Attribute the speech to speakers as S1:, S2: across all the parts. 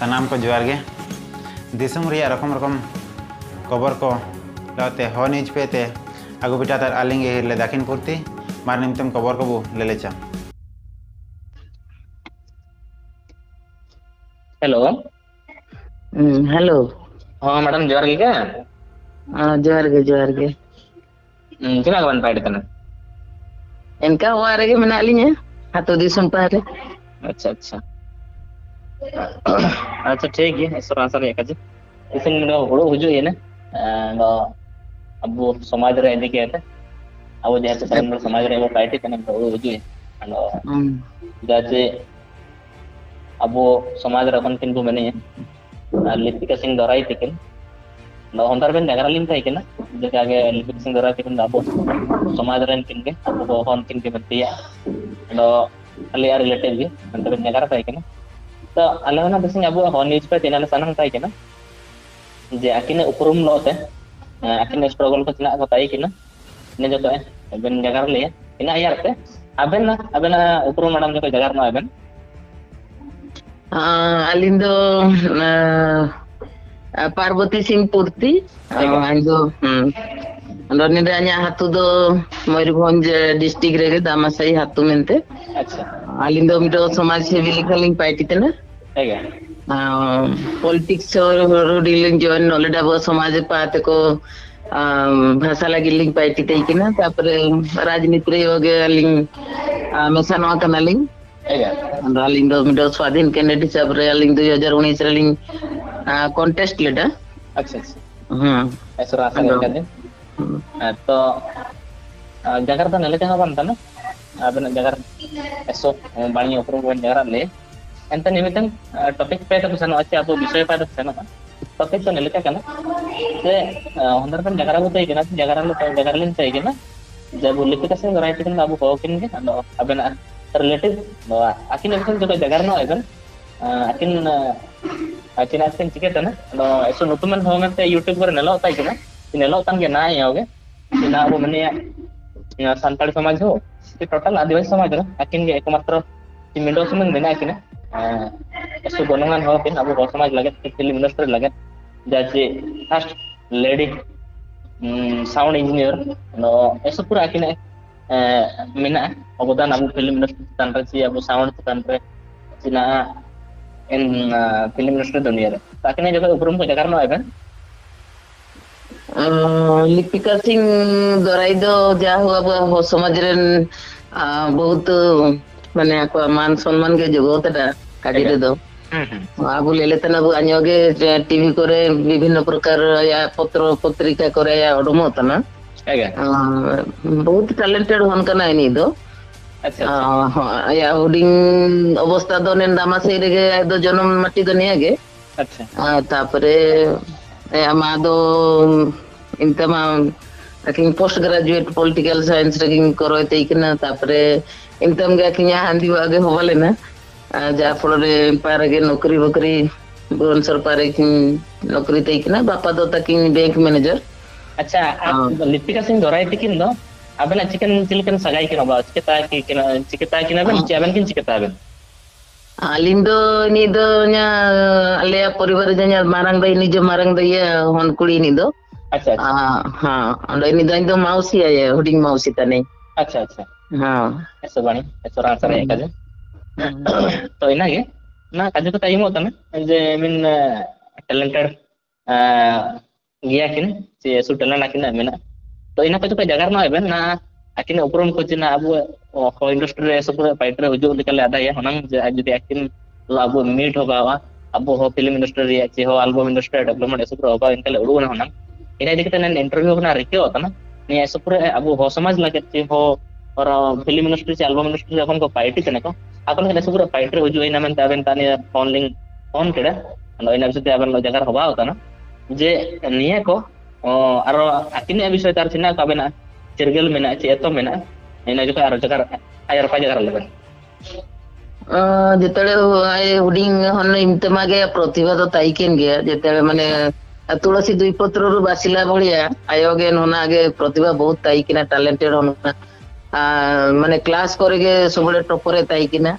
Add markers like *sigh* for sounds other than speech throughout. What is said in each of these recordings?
S1: सनाम को जोहार गे। दिसम रकम रकम खबर को लाते हो न्यूज़ पे ते आगू पीटा तार आलिंग हिरले दाखिन पूर्ति मार निमतम खबर को बू ले लेचा
S2: हेलो।
S3: Hmm, hello.
S2: हाँ मैडम जोहार गे क्या?
S3: हाँ जोहार गे जोहार गे।
S2: क्या नाम बन पाए थे ना
S3: इनका हुआ रहेगा मना लीजिए हाँ तो दिसम पहले।
S2: अच्छा अच्छा। हाँ, अच्छा ठीक है इसका आंसर ये कच्चे इसे मेरे होड़ हो जाए ना अब वो समाज रहे थे क्या थे अब जैसे तो हमारे समाज रहे वो पाइटे थे ना होड़ हो जाए अंदो जैसे अब वो समाज रहे अपन किन को मैंने लिपिका सिंह दौराई थे किन? ना हम तरफ़ नगर लिंग था इकन जैसे आगे लिपिका सिंह दौराई समाज के? अब रिलेटेड भी तो आले होना बिसिंग अब हॉन न्यूज पे तिनाले सानंग ताई केना जे आकिने उपरुम लोते आकिने स्ट्रगल को तिना को ताई केना ने जो तो बेन जगार ले इना यार पे अबेन ना अबेन उपरुम मैडम जो जगार ना अबेन
S3: अलिंग दो पार्वती सिंह पूर्ति आइदो রনি রানী হাতুদো ময়ূরভঞ্জ ডিস্ট্রিক্ট রেগে দামাসাই হাতু মেনতে
S2: আচ্ছা
S3: আলিন্দ মিটো সমাজ সেবী লিখালিং পাইটিতে না
S2: আজ্ঞা
S3: পলিটিক্স ডিলিং জয়েন নলেড আবো সমাজ পাতে কো ভাষা লাগি লিং পাইটি তাইকি না তারপরে রাজনীতি রে ওগে লিং মেসানো কানালিং
S2: আজ্ঞা
S3: রালিং দো মিটো স্বাধীন ক্যান্ডিডেট হিসাবে লিং 2019 রে লিং কন্টেস্ট লেটা
S2: আচ্ছা আচ্ছা
S3: হুম
S2: এসরা আশা atau uh, Jakarta nih lihat apa nanti nih apa nih Jakarta? Esok mau banyak orang mau Jakarta nih entah nih itu topik apa itu sana aja apa bisa apa? Itu topik tuh nih lihat kan nih se kan Jakarta itu ikan nanti Jakarta lo kalau Jakarta lihat ikan nih jadi boleh kita sih ngerayain kan abu kau kini kan? Lo apa nih terlihat bahwa akhirnya itu juga Jakarta nih kan? Ah, ah, akhirnya akhirnya sih cikat kan? Lo esok nutupan hongan teh YouTube berenelo tapi kan? ना अनो ऐसो नतुमन हो में YouTube पर नेलो ताई केना नेलो तन के ना होगे ना वो मने सान्ताड़ी समाज हो कि टोटल आदिवासी समाज रो आकिन के एकमात्र कि मिडो सुमन देना आकिन ऐसो गणमान हो किन अब समाज लगे फिल्म इंडस्ट्री लगे जाचे first lady sound engineer no ऐसो पूरा आकिन मिना अवदान अब फिल्म इंडस्ट्री तन रे अब साउंड तन रे चिना इन फिल्म इंडस्ट्री दुनिया रे आकिन जगह उपरम को जगह नो आबेन
S3: লিপিকা সিং দরাই ଯାହା ହଉ ସମାଜରେ ବହୁତ ମାନେ ମାନ ସମ୍ମାନ କେ ଯୋଗ୍ୟତାଟା আবু লেলেতেন আবু আনিয়োগে টিভি করে বিভিন্ন প্রকার পত্র পত্রিকা করে অডম না। বহুত ট্যালেন্টেড হন কানা এনি দো হুডিং অবস্থা দো নেন দামা সেই রেগে জনম মাটি দো নিয়ে আগে। তারপরে दो नियागे अच्छा तापरे मा aking post graduate political science raking koroy teikna tapre intam ga kinya handi wage hobale na. Ja folore pare nokri bokri Bhubaneswar पारे नौकरी तेइकना बापा दो तकिन बैंक मैनेजर
S2: अच्छा आप लिपिका सिंह दोराई तिकिन दो अबेन चिकन चिकन सगाई किन बा चिकता की चिकता किन अबेन चाबन किन चिकता अबेन
S3: Alindo ini do nya alia poriwara jenya marang da ini jo marang da ya hon kuli ini do.
S2: Acha acha.
S3: Ah ha. Alindo ini do itu mausi aja, huding mausi tane.
S2: Acha acha.
S3: Ha.
S2: Esok bani, esok rasa ya kaje. To ina ya? Na kaje kita imo tane. Aje min talented ah giyakin si sultan lah kina mina. To ina kaje kita jagar mau ya ben? Nah ना उपरम को चिना अब हो industry रे सब हुजु लेकले आदा या हनंग जदि आकिन अब मीट होगा अब हो फ़िल्म इंडस्ट्री रे चे हो एल्बम इंडस्ट्री डेवलपमेंट सब होगा इनके उड़ू ना हनंग kena rikyo tana ni super abu ho samaj lage che ho और फ़िल्म इंडस्ट्री से एल्बम इंडस्ट्री अपन को पार्टी तने को अपन के सुपर पार्टी हो जो इन मन ताबेन ताने फ़ोन लिंक फ़ोन केड़ा नो इन जगह हवा होता ना जे निये को आरो आकिन विषय तार circle menak ci eto menak ina juga aro jakar ayar pa jakar leban
S3: ଯେତେବେଳେ ହୁଡିଂ ଇମତମାଗେ ପ୍ରତିଭା ତ ତାଇକେନ गे ଯେତେବେଳେ ମାନେ ତୁଳସୀ ଦୁଇ ପତ୍ରରୁ ବାସିଲା ଭଳିଆ ଆୟୋଗେ ନୁନା ଆଗେ ପ୍ରତିଭା ବହୁତ ତାଇକିନା ଟ୍ୟାଲେଣ୍ଟେଡ ହନୁନା ମାନେ କ୍ଲାସ କରିକି ସବୁବେଳେ ଟପରେ ତାଇକିନା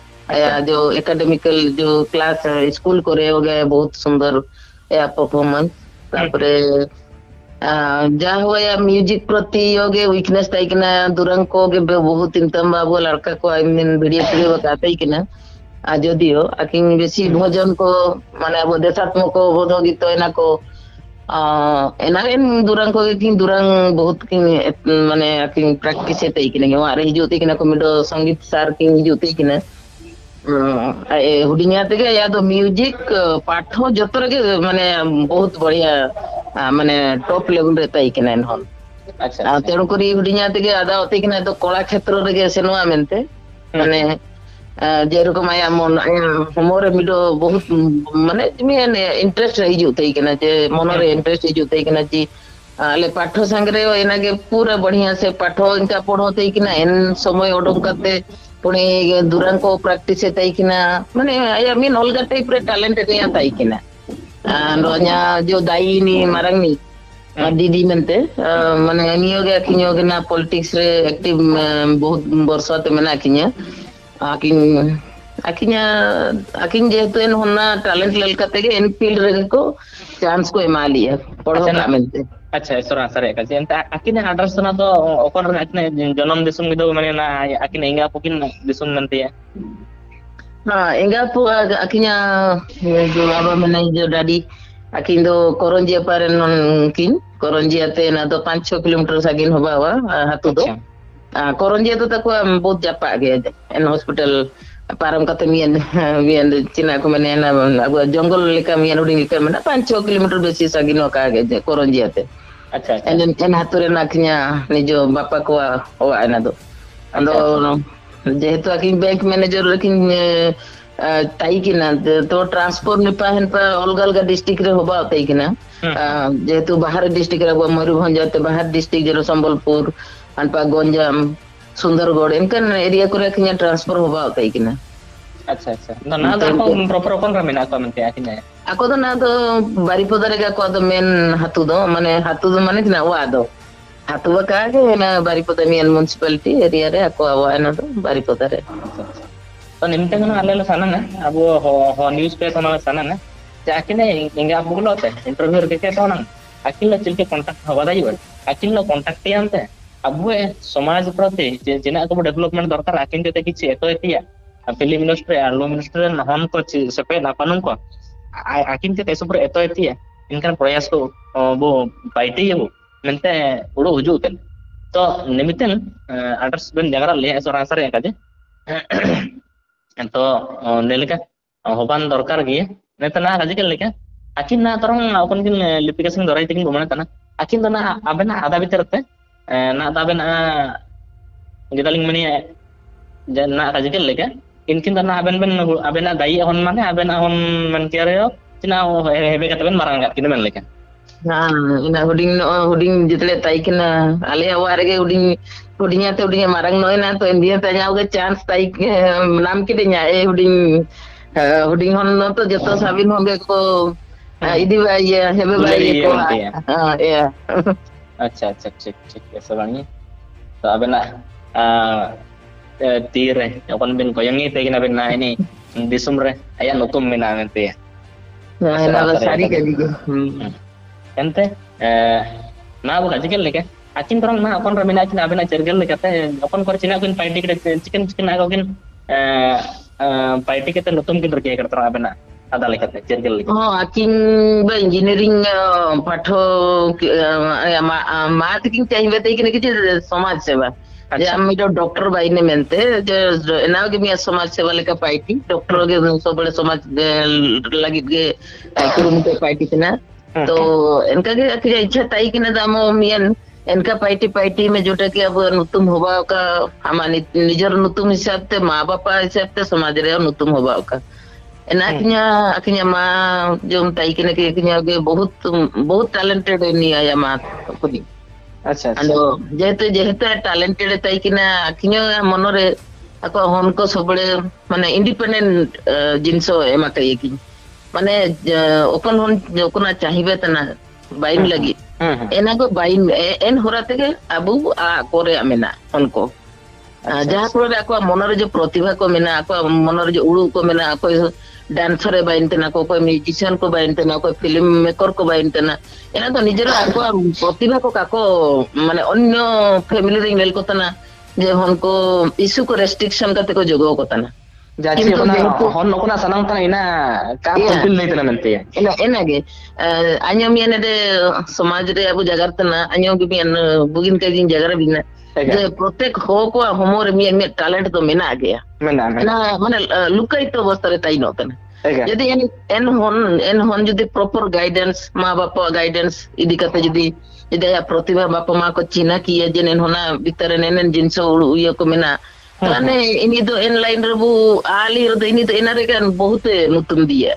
S3: ଯୋଉ ଏକାଡେମିକାଲ ଯୋଉ କ୍ଲାସ ସ୍କୁଲ କରେ ବହୁତ ସୁନ୍ଦର ଏହା ପରଫର୍ମାନ୍ସ ତାପରେ जा होया म्यूज़िक प्रति योगे वीकनेस तैकना दुरंक होगे बहुत इंतम बाबू लड़का को आई मीन वीडियो वीडियो बताते ही किना যদিও আকিং বেশি ভজন কো মানে আবো দেশাত্মক বোধ গীত এনা কো এনারেন দুরাং কো কিং দুরাং বহুত কিং মানে আকিং প্র্যাকটিস এতে কিনা কি আর হিজুতে কিনা কো মিডো সঙ্গীত স্যার কিং হিজুতে কিনা হুডিঙা থেকে ইয়া তো মিউজিক পাঠ যত রে মানে বহুত বড়িয়া মানে টপ লেভেল রে ᱛᱟᱭ ᱠᱤᱱᱟᱭ ᱱᱚᱦᱚᱱ
S2: ᱟᱪᱪᱷᱟ
S3: ᱛᱮᱲᱩ ᱠᱚᱨᱤ ᱦᱩᱰᱤᱧᱟ ᱛᱮᱜᱮ ᱟᱫᱟ ᱚᱛᱮ ᱠᱤᱱᱟᱭ ᱫᱚ ᱠᱚᱲᱟ ᱠᱷᱮᱛᱨᱚ ᱨᱮᱜᱮ ᱥᱮᱱᱚᱜᱼᱟ ᱢᱮᱱᱛᱮ ᱢᱟᱱᱮ যেরকম আয়া মন হোমরে মিডো বহুত মানে তুমি ইন্টারেস্ট হইজু তাই কিনা যে মনরে ইন্টারেস্ট হইজু তাই কিনা যে আলে পাঠ সাংরে এনাকে পুরা বড়িয়া সে পাঠ ইনকা পড়ো তাই কিনা এন সময় ওডং করতে পুনে দুরাঙ্ক প্র্যাকটিস তাই কিনা মানে আই মিন অলগা টাইপ রে ট্যালেন্ট নিয়া তাই কিনা Ah, andonya jo dai ni marang ni.
S2: Hmm.
S3: Di di mente ah, mana ngani yoga kinyo gena politics re aktif ah, bohut borso te mana akinya akinya akinya akin je en honna talent lel katege en pil re ko chance ko emali ya. Porho na mente.
S2: Acha eso ra sare ya, kasi. Enta akin na address na to okon na akin gitu, na ya, jonom desum gido mani na akin inga pokin desung nanti ya.
S3: Ha, ingapo akinya ngayo eh, aba manager dadi akindo koronjia paren non kin koronjia te na to 5 km sagin hoba wa hatu do. Ah koronjia to takwa bot japa aja. En hospital param katemien bien de china ko menena abu jongol likam yen udin likam na 5 km besi sagin ho ka ge koronjia te.
S2: Acha acha.
S3: En en hatu re na akinya ni jo bapak ko wa ana do.
S2: Ando
S3: যেহেতু আকিং bank manager রেকিং তাইকিনা তো transport নিপা হেনপা অলগা অলগা district রে হবা তাইকিনা যেহেতু বাহার ডিস্ট্রিক্ট রে ময়ূরভঞ্জ বাহার ডিস্ট্রিক্ট যেন সম্বলপুর আনপা গঞ্জাম সুন্দরগড় এনকান এরিয়া করে কিনা ট্রান্সফার হবা তাইকিনা
S2: আচ্ছা আচ্ছা না না প্রপার কোন রা মেনা কমেন্ট আকিনা
S3: আকো তো না তো বারিপদারে কা কো তো মেন হাতু দো মানে হাতু দো মানে কিনা ওয়া দো ಅತ್ಬಕಾಗಿ ನಾ ಬಾರಿಪದ ನಿಯನ್ ಮುನ್ಸಿಪಾಲಿಟಿ ಏರಿಯಾರೆ ಅಕೋ ಅವ ಅನ್ನೋದು ಬಾರಿಪದಾರೆ
S2: ನಿಮ್ ತಂಗನ ಅಲ್ಲೆಲ್ಲ ಸಣ್ಣನ ಅವು ನ್ಯೂಸ್ ಪೇಪರ್ ಸಣ್ಣನ ಯಾಕಿನ ಹಿಂಗ ಮುಗಿಲ ಹೋತೆ ಇಂಟರ್ವ್ಯೂ ಇರ್ಬೇಕೆ ತೋಣ ಅಖಿಲ ಚಿಲ್ಕೆ ಕಾಂಟ್ಯಾಕ್ಟ್ ಹವಾದಾಗಿ ಬೇಡ ಅಖಿಲ ಕಾಂಟ್ಯಾಕ್ಟ್ ಅಂತೆ ಅಬ್ಬೆ ಸಮಾಜ ಪ್ರತಿ ಜಿನ ಅಕಬ ಡೆವಲಪ್ಮೆಂಟ್ ದರಕಾರ ಅಖಿನ ಜೊತೆ ಕಿಚಿ ಎಕೋ ಎತಿಯ ಫಿಲಿಮ್ ಇಂಡಸ್ಟ್ರಿ ಅಲ್ಲು ಇಂಡಸ್ಟ್ರಿ ನಹನ್ ಕೊ ಸಪೆ ನಪನಂ ಕೊ ಅಖಿನ ಜೊತೆ ಸುಬ್ರ ಎತೋ ಎತಿಯ ಇನ್ಕನ್ ಪ್ರಯಾಸ ಬೋ ಬೈತೆ ಯೋ mente ulo hujukan to nimitin eh, address ben jagara leh asor asar yang kaje to nelika hoban dorkar gie netana kaje kan lika akin na torong nah, akun kin lipikasing dorai tikin gumana tana akin dona abena ada biterte na taben a gidaling meni na kaje kan lika inkin na aben ben abena nah, dai mana mane aben ahon men kiareo tina oh, hebe kataben marang kat kin men lika
S3: ina huding no huding jitle taikna ale warage huding hudingnya te hudingnya marang noina to india tanya uga chance taik nam kidenya e huding huding hon no to jato sabin hobe ko
S2: hmm.
S3: idi ba ya hebe ba ye ko ha ya. *laughs*
S2: Acha acha cek cek ya sabangi. To abena e, tire ya kon bin koyangi te taikin bin na ini *laughs* disumre ayan hukum mina nanti ya
S3: Nah, enak sari kayak gitu.
S2: ente eh na buka cikil lek acin orang na apon ramin acin abin acer gel lek ate apon kor cina kin paiti kede cikin cikin aga kin eh paiti kete nutum kin rke kete orang abin ada lek ate acer gel lek
S3: oh akin ba engineering patho ma tikin chahibe te kin kichi samaj seva
S2: हम
S3: doctor भाई ने मेनते ना के मैं समाज सेवा लेकर पाई थी डॉक्टर के सब बड़े समाज लगी के कुरुम के पाई थी ना
S2: तो
S3: इनका की इच्छा ताई कि ना दामो मियन এনকা পাইটি পাইটি মে যেটা কি আবু নতুম হবা কা আমা নিজের নতুম হিসাবতে মা বাপা হিসাবতে সমাজরে নতুম হবা কা এনা কিনা কিনা মা জম তাই কিনা কি কিনা গে বহুত বহুত ট্যালেন্টেড নি আয়া মা কুনি
S2: আচ্ছা আলো
S3: যেহেতু যেহেতু ট্যালেন্টেড তাই কিনা কিনা মনরে আক হনক সবলে মানে ইন্ডিপেন্ডেন্ট জিনিস এমা কাই কিনা ᱢᱟᱱᱮ ᱚᱠᱚᱱ ᱦᱚᱱ ᱚᱠᱚᱱᱟ ᱪᱟᱦᱤᱵᱮ ᱛᱟᱱᱟ ᱵᱟᱭᱤᱢ ᱞᱟᱹᱜᱤᱫ ᱮᱱᱟ ᱠᱚ ᱵᱟᱭᱤᱢ ᱮᱱ ᱦᱚᱨᱟ ᱛᱮᱜᱮ ᱟᱵᱚ ᱠᱚᱨᱮ ᱢᱮᱱᱟᱜ ᱩᱱᱠᱩ
S2: ᱡᱟᱦᱟᱸ
S3: ᱠᱚᱨᱮ ᱟᱠᱚᱣᱟᱜ ᱢᱚᱱᱮᱨᱮ ᱡᱮ ᱯᱨᱚᱛᱤᱵᱷᱟ ᱠᱚ ᱢᱮᱱᱟᱜ ᱟᱠᱚᱣᱟᱜ ᱢᱚᱱᱮᱨᱮ ᱡᱮ ᱩᱲᱩ ᱠᱚ ᱢᱮᱱᱟᱜ ᱚᱠᱚᱭ ᱰᱟᱱᱥᱟᱨ ᱮ ᱵᱟᱭᱤᱱ ᱛᱟᱱᱟ ᱚᱠᱚᱭ ᱢᱤউᱡᱤᱥᱤᱭᱟᱱ ᱠᱚ ᱵᱟᱭᱤᱱ ᱛᱟᱱᱟ ᱚᱠᱚᱭ ᱯᱷᱤᱞᱤᱢ ᱢᱮᱠᱟᱨ ᱠᱚ ᱵᱟᱭᱤᱱ ᱛᱟᱱᱟ ᱮᱱᱟ ᱫᱚ ᱱᱤᱡᱮᱨ ᱟᱠᱚᱣᱟᱜ ᱯᱨᱚᱛᱤᱵᱷᱟ ᱠᱚ ᱠᱟᱠᱚ ᱢᱟᱱᱮ ᱚᱱᱱᱚ ᱯᱷᱮᱢᱤᱞᱤ ᱨᱮᱧ ᱧᱮᱞ ᱠᱚ ᱛᱟᱱᱟ ᱡᱮ ᱦᱚᱱᱠᱚ ᱤᱥᱩ ᱠᱚ ᱨᱮᱥᱴᱨᱤᱠᱥᱚᱱ ᱠᱟᱛᱮ ᱠᱚ ᱡᱚᱜᱚ ᱠᱚ ᱛᱟᱱᱟ को
S2: जोगो कतना जाची किंतु अपना जेहेतु- हन नकोना सनंग तना इना का Yeah. फुलफिल नहीं तना मेंते
S3: ena enage anyam yenede समाज रे अब जगर तना anyam के बिन बुगिन के जिन जगर बिन
S2: ठीक है
S3: जे प्रत्येक हो को हमर मियन में टैलेंट तो मेना गया
S2: मेना मेना
S3: ना माने लुकाई तो अवस्था ताई नतन
S2: ठीक है
S3: যদি এন এন হন এন হন যদি প্রপার গাইডেন্স মা বাপা গাইডেন্স ইদি কাতে যদি যদি আয়া প্রতিভা বাপা মা को চিনা কি যে নেন হনা ভিতরে নেন জিনিস ইয়ে को মেনা
S2: Karena
S3: ini tuh inline rebu alir tuh ini tuh enare kan বহুত নতুন দিয়া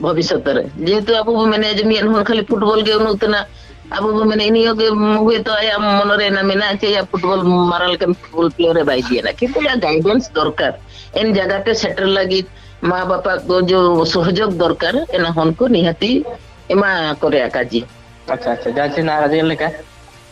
S3: ভবিষ্যতের যেহেতু আপু মানে জমিয়ান হন খালি ফুটবল গে উনুত না আপু মানে ইনি ওকে মুগে তো আয়া মনরে না মেনা আছে ইয়া ফুটবল মারাল কেন ফুটবল প্লেয়ারে বাই দিয়ে না কিন্তু ইয়া গাইডেন্স দরকার এন জায়গাতে সেটেল লাগি মা বাপা যে সহযোগ দরকার এনা হনকো নিহাতি এমা করে কাজি
S2: আচ্ছা আচ্ছা যাচ্ছে না রাজি লেখা राजे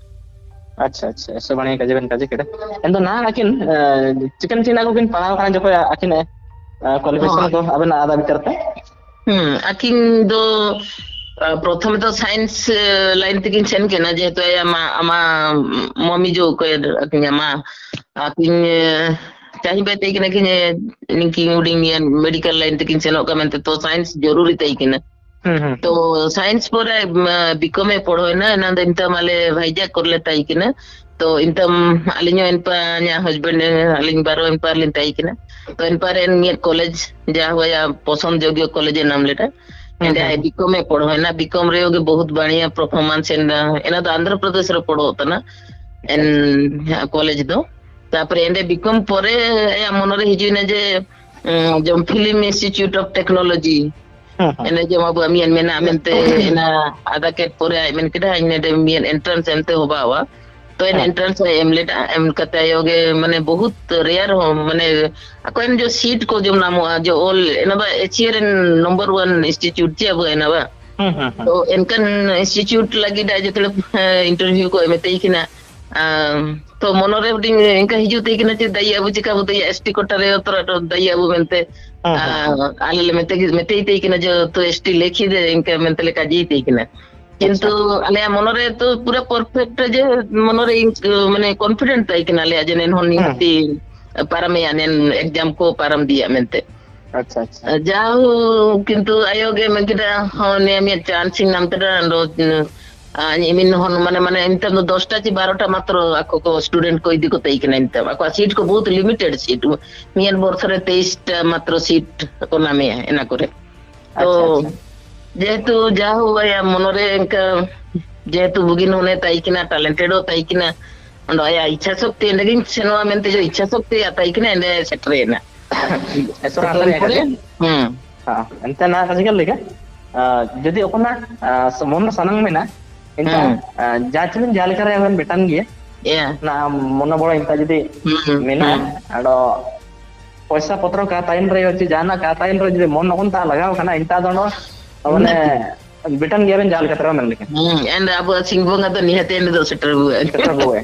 S2: ᱟᱪᱪᱷᱟ ᱟᱪᱪᱷᱟ ᱥᱚ ᱵᱟᱲᱟᱭ ᱠᱟᱡᱮ ᱵᱮᱱ ᱠᱟᱡᱮ ᱠᱮᱫᱟ ᱮᱱᱫᱚ ᱱᱟ ᱟᱹᱠᱤᱱ ᱪᱤᱠᱟᱹᱱ ᱪᱤᱱᱟ ᱠᱚᱠᱤᱱ ᱯᱟᱲᱦᱟᱣ ᱠᱟᱱᱟ ᱡᱚᱠᱷᱚᱱ ᱟᱹᱠᱤᱱ ᱠᱚᱞᱤᱯᱷᱤᱠᱮᱥᱚᱱ ᱠᱚ ᱟᱵᱮᱱᱟᱜ ᱟᱫᱟ ᱵᱤᱛᱟᱹᱨ ᱛᱮ
S3: ᱦᱩᱸ ᱟᱹᱠᱤᱱ ᱫᱚ প্রথমে তো সায়েন্স লাইন থেকে সেন কেনা যেহেতু আমার মমি জো কয়ের আকিন আমা আকিন চাহিবা তাই কিনা কিনে নিকি উডিং মেডিকেল লাইন থেকে সেনক কামেন তো সায়েন্স জরুরি তাই কিনা તો ಸೈನ್ಸ್ ಪೂರ ಬಿಕೊಮೆ ಪಡೋಯ್ನ ನಂದು ಇಂತ ಮಾಲೆ ವೈಜಾಗ್ ಕೊರ್ಲೆ ತಾಯ್ಕಿನ ᱛᱚ ᱤᱱᱛᱟᱢ ᱟᱹᱞᱤᱧ ᱦᱚᱸ ᱮᱱᱯᱟ ᱤᱧᱟᱹᱜ ᱦᱟᱡᱵᱮᱱᱰ ᱟᱹᱞᱤᱧ ᱵᱟᱨᱚ ᱮᱱᱯᱟᱨ ᱞᱤᱧ ᱛᱟᱦᱮᱸ ᱠᱟᱱᱟ ᱛᱚ ᱮᱱᱯᱟᱨ ᱮᱱ ᱱᱤᱭᱟᱹ ᱠᱚᱞᱮᱡᱽ ᱡᱟ ᱦᱚᱭᱟ ᱯᱚᱥᱚᱱᱫ ᱡᱳᱜᱽᱜᱚ ᱠᱚᱞᱮᱡᱽ ᱮ ᱱᱟᱢ ᱞᱮᱴᱟ
S2: ᱮᱸᱰᱮ
S3: ᱵᱤᱠᱚᱢ ᱮ ᱯᱚᱲᱦᱚ ᱮᱱᱟ ᱵᱤᱠᱚᱢ ᱨᱮ ᱜᱮ ᱵᱚᱦᱩᱛ ᱵᱟᱲᱤᱭᱟ ᱯᱟᱨᱯᱷᱚᱨᱢᱟᱱᱥ ᱮᱱ ᱮᱱᱟ ᱫᱚ ᱟᱱᱫᱷᱨᱟ ᱯᱨᱚᱫᱮᱥ ᱨᱮ ᱯᱚᱲᱦᱚ ᱛᱟᱱᱟ ᱮᱱ ᱠᱚᱞᱮᱡᱽ ᱫᱚ ᱛᱟᱯᱚᱨᱮ ᱮᱸᱰᱮ ᱵᱤᱠᱚᱢ ᱯᱚᱨᱮ ᱮᱭᱟ ᱢᱚᱱᱮ ᱨᱮ ᱦᱤᱡᱩᱭᱱᱟ ᱡᱮ ᱡᱚᱢ film institute of technology
S2: *laughs*
S3: ene *laughs* jema ba miyen min amin te ena adaket pour ay min kida ene de miyen entrance ente ho bawa तो इन एंट्रेंस एम लेट एम करते होगे माने बहुत रेयर हो माने कोइन जो सीट को जो नाम जो ऑल एनबा एचआर नंबर 1 इंस्टीट्यूट जे अब एनबा
S2: तो
S3: इनकन इंस्टीट्यूट लगी दा जतले इंटरव्यू को एमते किना तो मनोरे इनका हिजू ते किना जे दई अब चिका बते एसटी कोटा रे तो दई अब आले मेते मेते तई किना जो तो एसटी लेखी दे इनका मेनते लेका जी तई किना
S2: কিন্তু
S3: আলে মনরে তো পুরা পারফেক্ট যে মনরে মানে কনফিডেন্ট তাই কিনা আলে যে নেন হনি হাতি পারামে আনেন এক্সাম কো পারাম দিয়া মেনতে
S2: अच्छा अच्छा
S3: যাও কিন্তু আয়োগে মেকিটা হনে আমি চান্সিং নামতেটা ইমিন হন මින් හොන් මන මන එන්තම දොස්ටාචි බාරට මතර අක්කොක ස්ටඩෙන්ට් කොයිදි කොතයික නැන්තම අක සීට් කො බූත ලිමිටෙඩ් සීට් මියන් බොර්සර 23 මතර සීට් කොනමේ එන করে।
S2: তো আচ্ছা, আচ্ছা।
S3: যেহেতু যা হোক মনরে যেহেতু বুগিন হনে তাইকিনা ট্যালেন্টেড তাইকিনা ডয়া ইচ্ছা শক্তি এন্ডিং সেনোয়া মেনতে যে ইচ্ছা শক্তি তাইকিনা এন্ডে সেটরে না হুম।
S2: হ্যাঁ এন্তা না কাছে গেল যদি ওখানে মন সানং মেনা ಇಂಥ ಜಾಚಿನ ಜಾಲಕರ ಅವನ್ ಬಿಟ್ಟನ್ಗೆ ನಾ ಮೊನ್ನ ಬೋಳ ಇಂಥ ಜೊತೆ ಮಿನ ಅಡೋ ಪೈಸಾ ಪತ್ರ ಕಾತಾಯಿನ್ ರೈ ಹಚ್ಚಿ ಜಾನ ಕಾತಾಯಿನ್ ರೈ ಜೊತೆ ಮೊನ್ನ ಕುಂತ ಲಗಾವ್ ಕಣ ಇಂಥ ಅದೋಣ ಅವನ ಬಿಟ್ಟನ್ಗೆ ಅವನ್ ಜಾಲಕತ್ರ ಅವನ್
S3: ಎಂದ ಅಬ ಸಿಂಗ್ ಬಂಗ ಅಂತ ನಿಹತೆ ಎಂದ ಸೆಟ್ರ
S2: ಬುವೆ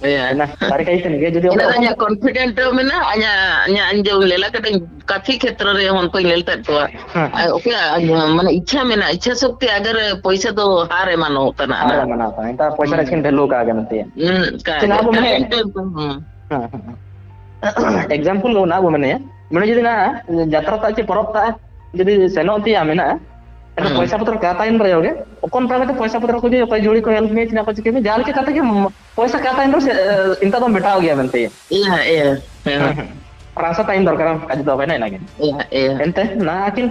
S3: Iya, yeah.
S2: Nah, tarik aja nih, jadi orang.
S3: Hanya confident tuh, mana hanya hanya anjung lela kadang kafe ketrur yang mau pun lela tuh. Oke, hanya mana icha mana icha sukti agar poisa tuh hari mana utana. Hari
S2: mana apa? Poisa hmm. resmi dulu kagak nanti.
S3: Hmm, kagak. *laughs*
S2: Hmm. *coughs* Example lo, nah bu mana ya? Jadi nah, jatuh tak sih? Ah? Jadi seno tiap ya, mana? Ah? এটা পয়সা পত্র কাতা in রে হোগে কোন private পয়সা পত্র को जो कोई जोड़ी को हेल्प में ना कुछ के जाल के कहते कि पैसा काता इन रे इंता तो बेटा हो गया बनते
S3: Iya, iya. iya.
S2: rasa time dorkar kaji do bena lagi
S3: Iya, iya.
S2: ente na akin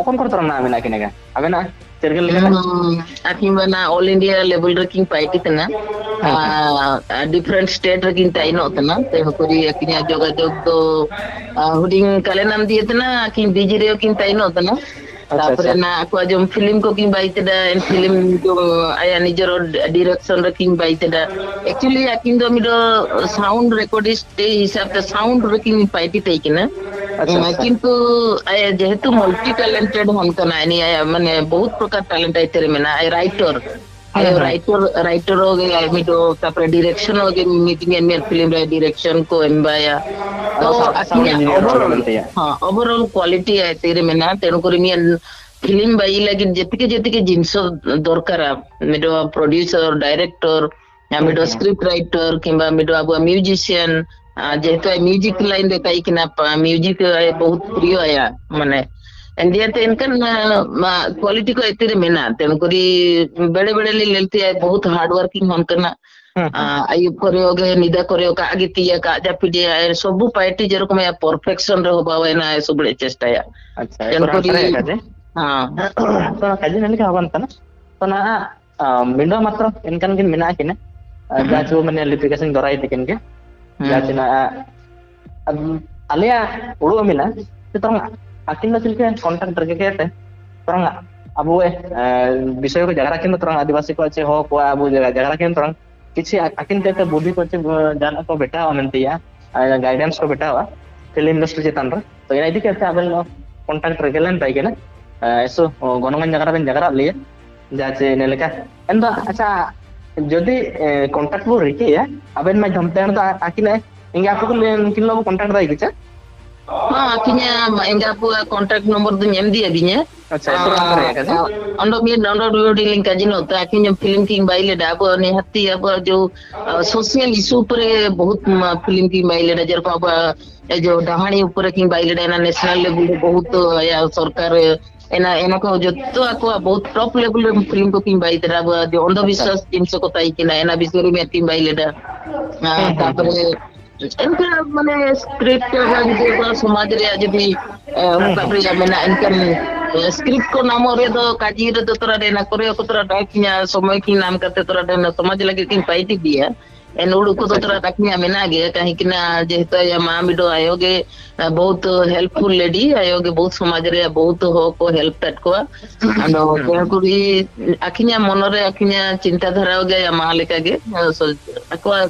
S2: okon kor torang na abena akin aga abena cergel liga
S3: Hmm, aking bana all India level ranking paiti tena. Ah, different state ranking taino tena. Te hokori akinya joga jog to huding kale nam diye tena aking
S2: अच्छा,
S3: da sound ranking paiti tai kina
S2: अच्छा,
S3: writer writer हो गए I mean तापर direction हो गए meeting एम एल film रे डायरेक्शन को एम्बाया
S2: तो
S3: हाँ। ओवरऑल क्वालिटी आए तेरे में ना तेनु करी मी फ़िल्म बाई लगी जेतिके जेतिके जिंस दरकार मेडो प्रोड्यूसर डायरेक्टर मेडो स्क्रिप्ट राइटर किंबा मेडो आबु म्यूजिशियन যেহেতু মিউজিক লাইন রে তাই কিনা মিউজিক বহুত প্রিয় আয়া মানে ଯେହେତୁ ଇନକମ୍ କ୍ୱାଲିଟିକୁ ଏଥିରେ ମିନା ତେଣୁକରି ବେଳେ ବେଳେ ଲେଲତି ବହୁତ ହାର୍ଡ ୱାର୍କିଂ ହନ୍ତନା আয়ুব করেও গে নিদা করেও কা আগে তিয়া কা যা পিডি আয় সবু পার্টি যেরকম ইয়া পারফেকশন রে হবা হয় না সবলে চেষ্টা ইয়া
S2: আচ্ছা
S3: হ্যাঁ
S2: কাজে নেলে কা হবান না তো না মিন্ডো মাত্র ইনকান কিন মিনা কিনা গাছ মানে লিপিকেশন দরাই দিকেন কে
S3: গাছ
S2: না আলিয়া উড়ো মিনা তো hakim lah silke kontak terkekete terang nggak? Abu eh, eh bisa ke jaga rakin terang adi masih kau ho kua abu jaga jaga rakin terang kici akin ke ke budi kuace jalan aku beta wa nanti ya? Eh, guidance kau beta wa film industri cetan so ini adi kese abel oh, kontak terkelan baik Esu, eso eh, oh, gonongan jaga rakin jaga rakin jace neleka endo acha jadi kontak lu rike ya? Aben ma jamten ta akin eh. Inga aku kun kin lo kontak ra
S3: Ah, akhirnya enggak apa kontak nomor tu nyem dia binya.
S2: Acha, itu nomor ya kan?
S3: Ando mi ando do di link aja no, ta akhirnya film ki mobile da apa ne hatti apa jo social issue pare bahut film ki mobile da jar ko apa जो डहाणी ऊपर कि बाइलेड एना national level रे बहुत या सरकार एना एना को जत्तो आको बहुत टॉप लेवल रे फिल्म को कि बाइदरा जो अंधविश्वास जिंस को ताई कि ना एना बिसरी में टीम बाइलेड तापरे entar mana script ke lagi tu kalau jadi aja di muka pria mana entar script ko nama dia kaji itu tu terada nak korea ko terada kini semua kini nama kat tu terada nak semua jadi kini payah dia. ಹುಡುಕುದತ್ರ ತಕ್ಕನಿ ಆಮೆ ನಾಗೆ ಕಾಹಿಂಕಿ ನಾ ଯେହେତୁ ୟା ମା mid ଆୟୋଗେ ବହୁତ helpful lady ଆୟୋଗେ ବହୁତ ସମାଜରେ ବହୁତ ହକ ହେଲ୍ପ ତାଟକୁଆ ତେଣୁକରି ଆଖିନିଆ ମନରେ ଆଖିନିଆ ଚିନ୍ତାଧାରା ହୋଗେ ୟା ମା ଲେକାଗେ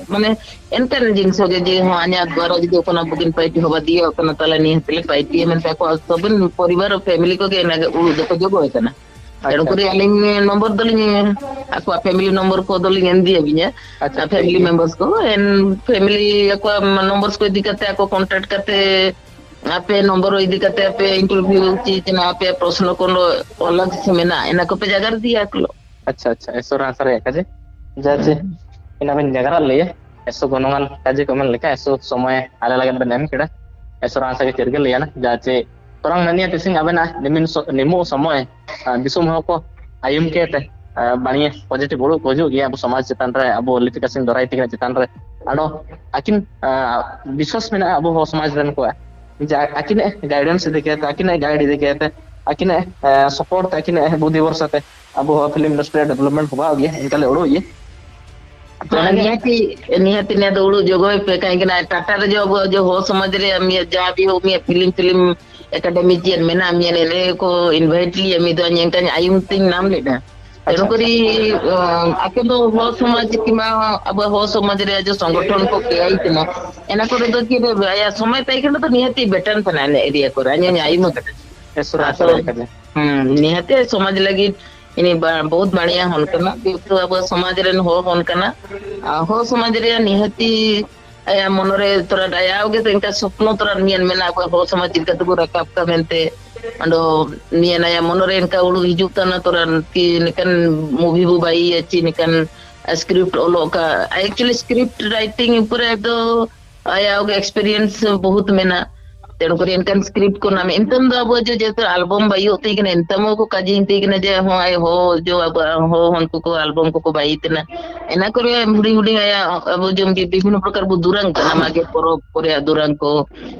S3: ମାନେ ଏନକାରେଜିଂ ସୋଗେ ଯେ ହଁ ଆନିଆ ଦ୍ୱାରା ଯଦି ଓପନ ବୁକିଂ ପାଇଟି ହବା ଦିଏ ଓପନ ତାଲା ନିହାତି ପାଇଟି ଏମାନେ ତାକୁ ସବୁ ପରିବାର ଫ୍ୟାମିଲି କୋଗେ ଏନା ଦେଖ ଯୋଗ ହେଇତା ନା
S2: ତେଣୁକରି
S3: ଆଲିଂ ନମ୍ବର ଦେଲି ଆକ୍ୱା ଫ୍ୟାମିଲି ନମ୍ବର को देली एन दिया भी है
S2: फैमिली
S3: मेंबर्स को एन फैमिली आक्वा नंबर्स को यदि करते आपको कांटेक्ट करते आप नंबर यदि करते आप इंटरव्यू चीज ना आप प्रश्न को अलग से में ना इना को पे जगह दिया कलो
S2: अच्छा अच्छा ऐसा आंसर है काजे जाजे इना पे जगह ले ऐसा गुणगान काजे कमेंट लिखा ऐसा समय आला लगन पे नेम केड़ा ऐसा आंसर के चरके लिया ना जाजे orang nania tising abena nemin so, nemu semua eh bisu mau ko ayam ke teh baniye positif bolu koju ya abu samaj citan re abu litika sing dorai tikna citan re ado akin biswas mena abu ho samaj ren ko akin eh guidance dikhe teh akin eh guide dikhe teh akin eh support akin eh budi वर्ष तक अब film industry development हुआ गया इनका ले उड़ो ये निहाती
S3: निहाती ने दौड़ू जोगो पे कहीं ना टाटा रे जो जो हो समझ रे मी जा भी हो मी फिल्म फिल्म एकेडमिशियन में ना मी ने को इनवाइट लिए मी तो यंग तन आयुम तिंग नाम लेना
S2: तेणु
S3: करी आके तो हो समाज किमा अब हो समाज रे जो संगठन को के आई तना एना को तो कि या समय पाई तो निहाती बेटन तना एरिया को रानी आयुम कटा
S2: eso rasa ya kaje
S3: हम्म निहाते समाज लगी बहुत बढ़िया होन कना तो अब समाज होन हो समाज रे निहाती आया मनरे तोरा तोरा हो समाज इनका तो का मेनते मनरे इनका उड़ू तोरा मूवी बु अच्छी निकन स्क्रिप्ट का एक्चुअली स्क्रिप्ट राइटिंग आया एक्सपीरियंस बहुत मेना ତେଣୁକରି ଏନକାନ ସ୍କ୍ରିପ୍ଟ को नाम इनतम दो अब जो जैसे एल्बम बाई होती कि इनतम को काजी इंती कि जे हो आए हो जो अब हो हनको को एल्बम को को बाई तना एना करे हुडी हुडी आया अब जो विभिन्न प्रकार बु दुरंग तना मागे परो परे दुरंग को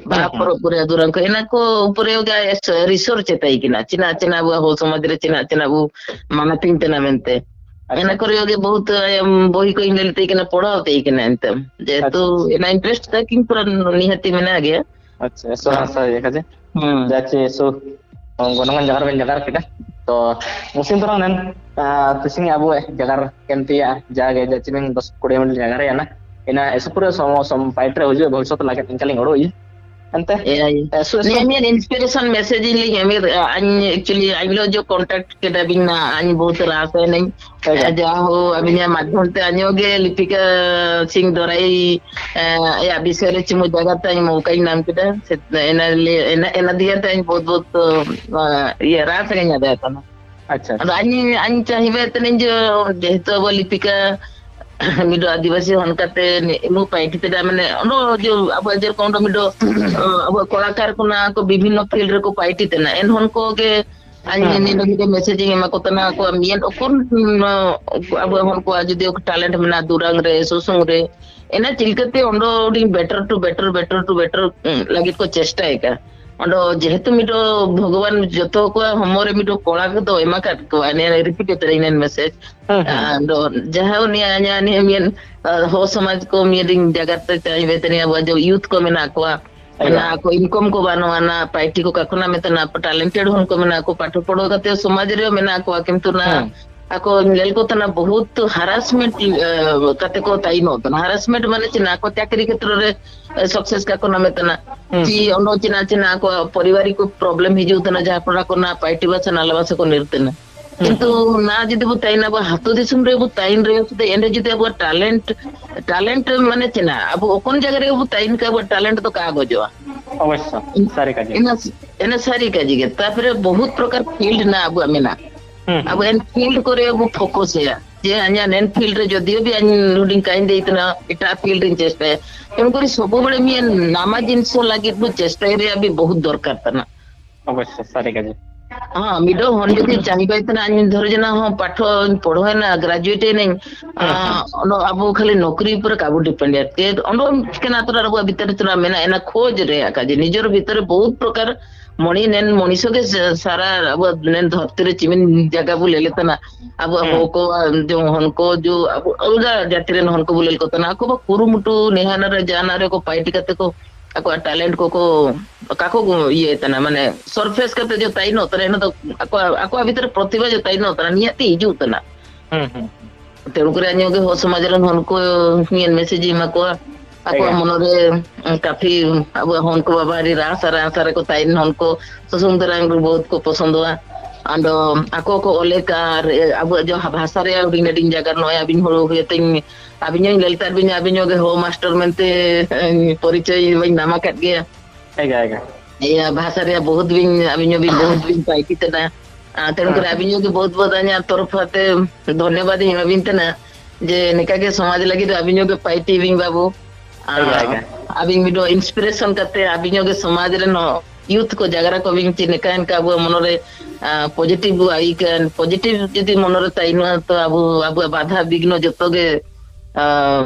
S3: बा परो परे दुरंग को एना को ऊपरे होगा रिसर्च एताई कि ना चिना चिना बु हो समाज रे चिना चिना बु माना तीन तना मेनते
S2: एना
S3: करे होगे बहुत बही को इंगल ते कि ना पढ़ाओ ते कि ना एनतम जेतु एना इंटरेस्ट था कि पूरा निहति में ना गया
S2: আচ্ছা so, ya
S3: hmm.
S2: jadi so gunungan jagar ben jagar kita to gitu kan? musim turang nan tu ah, sing abu eh jagar kenti ah, ya jaga jadi men dos kudia men jagar ya na ina eh, esapura somo semua, fighter hojo bahwa so telagat ingkaling oro ya
S3: हमें अन actually हम लोग जो contact के dubbing ना अन बहुत रास है नहीं जा हो अभी यहाँ माध्यम ते अन्य होगे लिपिका सिंह दोराई या विषय रे चिमु जगह ता मौका ही नाम किदा एना एना एना दिया ता बहुत बहुत ये रास है था ना अन्य अन्य चाहिए तो नहीं जो जेहेतु वो लिपिका मिडो आदिवासी हनकाते मु पाइकिते माने ono जो अब जर कोन मिडो
S2: अब
S3: कलाकार को ना को विभिन्न फ़ील्ड रे को पाइटिते ना एन हन को के अन्य निनो के मेसेजिंग एमा को तना को मियन ओकोन अब हन को जदि ओक टैलेंट मेना दुरंग रे सुसुंग रे एना चिलकते Ondo better to better better to better लगी को चेष्टा है का। जेहेतु मिटो भगवान जतो को हमरे को तो एमा काट को अने रिपीट करे इन मैसेज अंडो नि नि हो समाज को जगत अब जो यूथ को मेना को
S2: ना
S3: को इनकम को बानवाना पार्टी को तना टैलेंटेड हुन को मेना को पाठ पढ़ो समाज रे मेना को ना ako lelkotana bahut harassment kateko taino tana harassment mane china ko chakri khetro re success ka kona metana
S2: ji
S3: ono china china ko paribari ko problem hi jutana ja pora ko na paitiba chana lawa se ko nirtena
S2: কিন্তু
S3: না যদি তাইন আবার হাত দিসুম রে তাইন রে সুদে এন্ড যদি আবার ট্যালেন্ট ট্যালেন্ট মানে চেনা আব কোন জায়গা রে তাইন কা আবার ট্যালেন্ট তো কা গজবা
S2: অবশ্য সারি কাজে
S3: এনা সারি কাজে তারপরে বহুত প্রকার ফিল্ড না আবু আমি না
S2: अब
S3: एन फील्ड करे अब फोकस है जे अन्य एन फील्ड रे जदियो भी अन लुडिंग काइन देइतना एटा फील्ड इन चेष्टा है तेणु करी सब बेले मी नामा जिनस लागि बु चेष्टा रे अभी बहुत दरकार तना
S2: Awesya. Sari kaje.
S3: हाँ मिडो हन जदि चाहिए इतना अन धर जना हाँ पाठ पढ़ो है ना ग्रेजुएट है नहीं अनो अब खाली नौकरी पर काबू डिपेंड है ते मणि नेन मनीष के सारा अब नेन धरती रे चिमिन जगह बुले लेता ना अब हो को जो हनको जो अब अलगा जाति रे हनको बुले लेता ना को कुरुमुटु नेहान रे जाना रे को पाइटी कते को आको टैलेंट को को काको ये तना माने सरफेस कते जो ताई न तरे न तो आको आको भीतर प्रतिभा जो ताई न तना नियति इजु तना
S2: हम्म हम्म
S3: तेणुक आज हो समाज रन को मेसेज इमा को ᱟᱠᱚᱣᱟᱜ ᱢᱚᱱᱮᱨᱮ ᱠᱟᱯᱷᱤ ᱟᱵᱚ ᱦᱚᱱᱠᱚ ᱵᱟᱵᱟᱨᱤ ᱨᱟᱥᱟ ᱨᱟᱥᱟ ᱨᱮᱠᱚ ᱛᱟᱭᱤᱱ ᱦᱚᱱᱠᱚ ᱥᱚᱥᱩᱱᱫᱨᱟᱝ ᱵᱚᱦᱩᱛ ᱠᱚ ᱯᱚᱥᱚᱱᱫᱚᱣᱟ ᱟᱫᱚ ᱟᱠᱚ ᱠᱚ ᱚᱞᱮᱠᱟ ᱟᱵᱚ ᱡᱚ ᱵᱷᱟᱥᱟ ᱨᱮ ᱟᱹᱰᱤ ᱟᱹᱰᱤ ᱡᱟᱜᱟ ᱱᱚᱭ ᱟᱵᱤᱱ ᱦᱚᱲ ᱦᱩᱭᱛᱮᱧ ᱟᱵᱤᱱ ᱧᱮᱞ ᱞᱮᱞᱛᱟᱨ ᱵᱤᱱ ᱟᱵᱤᱱ ᱡᱚᱜᱮ ᱦᱳᱢ ᱢᱟᱥᱴᱟᱨ ᱢᱮᱱᱛᱮ ᱯᱚᱨᱤᱪᱚᱭ ᱵᱟᱹᱧ ᱧᱟᱢ ᱟᱠᱟᱫ ᱜᱮᱭᱟ
S2: ᱮᱜᱟ ᱮᱜᱟ
S3: या भाषा रे बहुत बिन अभिनय भी बहुत बिन पाई की तना तेरे कर अभिनय के बहुत बहुत अन्य तरफ़ आते धन्यवाद ही अभिन तना जे निका के समाज लगी तो अभिनय के पाई टीविंग बाबू
S2: अब
S3: इन वीडियो इंस्पिरेशन करते अब इन समाज रे न यूथ को जागरा को बिन चिन का इनका अब मन रे पॉजिटिव आई कैन पॉजिटिव जदी मन रे ताई न तो अब अब बाधा विघ्न जतो के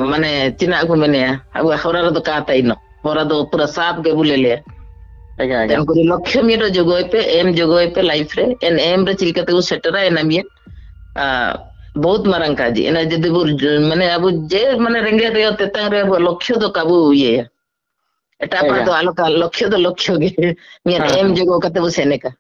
S3: माने चिना को मने अब हमरा तो का ताई न हमरा तो पूरा साफ के बुले ले
S2: আচ্ছা আচ্ছা তেমন
S3: করে লক্ষ্য মেয়ের যোগ হইপে এম যোগ হইপে লাইফ রে এন এম রে চিলকাতে সেটারা এন আমি আহ बहुत marang kaji ena jadi bur mane abu je mane renge reo tetang re lokyo to kabu ye eta pa to aloka lokyo to lokyo ge mi em jogo kate bu sene ka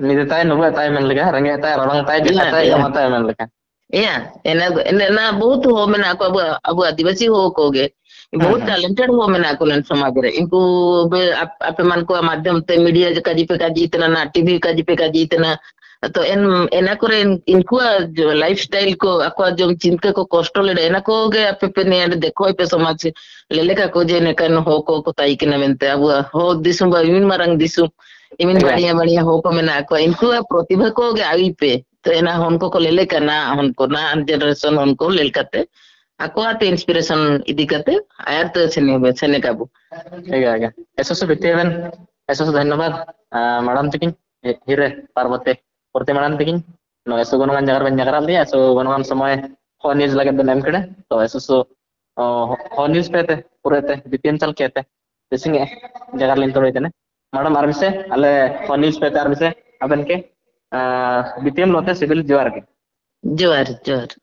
S2: ni de tai nuba tai men laga renge tai rawang tai de tai yama tai men laga
S3: iya ena ena बहुत हो मैंने आपको अब अब आदिवासी हो कोगे बहुत talented हो मैंने आपको लन समाज रे इनको आप आप मान को माध्यम ते मीडिया का जी पे का जी इतना ना टीवी का जी पे का जी इतना तो एन एना को इन जो लाइफ स्टाइल को आकवा जो चिंता को कष्ट लेड़ा एना को गे आपे पे ने देखो पे समाज। ले लेका को जे ने कन हो को को ताई किना बेंते अब हो दिसु बा इन मरंग दिसु। इमिन बढ़िया बढ़िया हो को मेना को इन प्रतिभा को गे आई पे तो एना हन को को ले लेका ना हन को ना जनरेशन हन को ले लेकाते आकवा ते इंस्पिरेशन इदि कते आयर तो छने बे छने काबू। आगा
S2: आगा एसोसो बिटेवन एसोसो धन्यवाद। मैडम तकिन हिरे Parvati. pertimbangan thinking no eso gunungan jagar ban jagaran dia so gunungan semua honis lagi dalam kira so eso so honis पे थे पूरे थे डिपेंसल के थे जैसे जगार लिन तोड़े थे ना मैडम आर्मी से अले होनीज पे थे आर्मी से अपन के बीपीएम लोते सिविल ज़ोर के
S3: ज़ोर ज़ोर